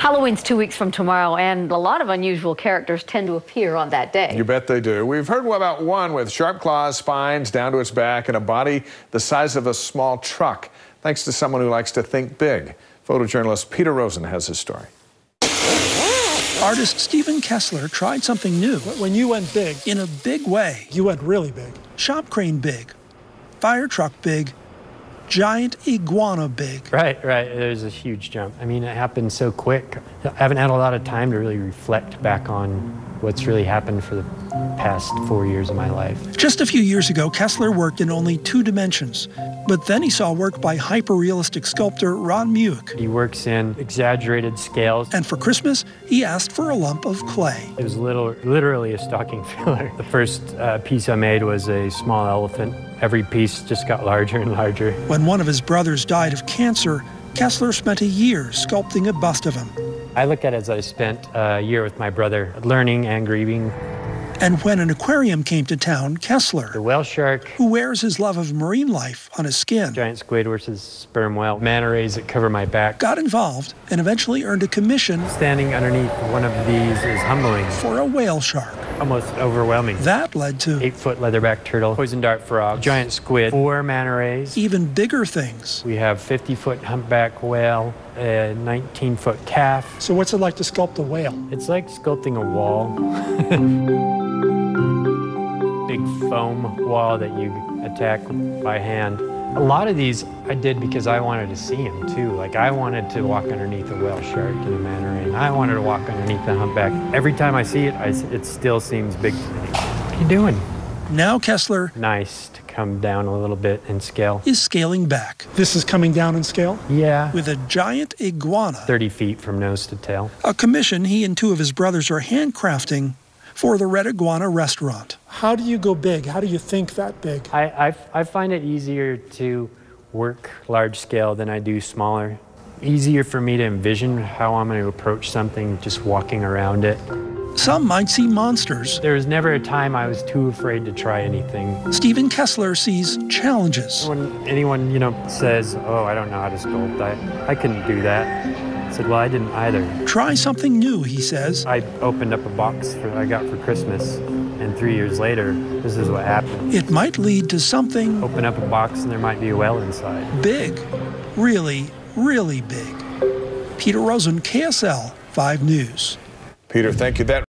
Halloween's two weeks from tomorrow, and a lot of unusual characters tend to appear on that day. You bet they do. We've heard about one with sharp claws, spines down to its back, and a body the size of a small truck, thanks to someone who likes to think big. Photojournalist Peter Rosen has his story. Artist Stephen Kessler tried something new. When you went big, in a big way. You went really big. Shop crane big, fire truck big, giant iguana big. Right, right. There's a huge jump. I mean, it happened so quick. I haven't had a lot of time to really reflect back on what's really happened for the past four years of my life. Just a few years ago, Kessler worked in only two dimensions, but then he saw work by hyper-realistic sculptor Ron Mueck. He works in exaggerated scales. And for Christmas, he asked for a lump of clay. It was little, literally a stocking filler. The first uh, piece I made was a small elephant. Every piece just got larger and larger. When one of his brothers died of cancer, Kessler spent a year sculpting a bust of him. I look at it as I spent a year with my brother learning and grieving. And when an aquarium came to town, Kessler, the whale shark, who wears his love of marine life on his skin, giant squid versus sperm whale, manta rays that cover my back, got involved and eventually earned a commission. Standing underneath one of these is humbling. For a whale shark. Almost overwhelming. That led to eight foot leatherback turtle, poison dart frog, giant squid, four manta rays, even bigger things. We have 50 foot humpback whale, a 19 foot calf. So, what's it like to sculpt a whale? It's like sculpting a wall. Big foam wall that you attack by hand. A lot of these I did because I wanted to see them too. Like I wanted to walk underneath a whale shark in ray, and I wanted to walk underneath the humpback. Every time I see it, I, it still seems big to me. What are you doing? Now Kessler, nice to come down a little bit in scale, is scaling back. This is coming down in scale? Yeah. With a giant iguana. 30 feet from nose to tail. A commission he and two of his brothers are handcrafting for the Red Iguana restaurant. How do you go big? How do you think that big? I, I, I find it easier to work large scale than I do smaller. Easier for me to envision how I'm going to approach something just walking around it. Some might see monsters. There was never a time I was too afraid to try anything. Stephen Kessler sees challenges. When anyone, you know, says, oh, I don't know how to sculpt, I, I couldn't do that. I said, well, I didn't either. Try something new, he says. I opened up a box for, I got for Christmas, and three years later, this is what happened. It might lead to something. Open up a box and there might be a well inside. Big. Really, really big. Peter Rosen, KSL 5 News. Peter, thank you. That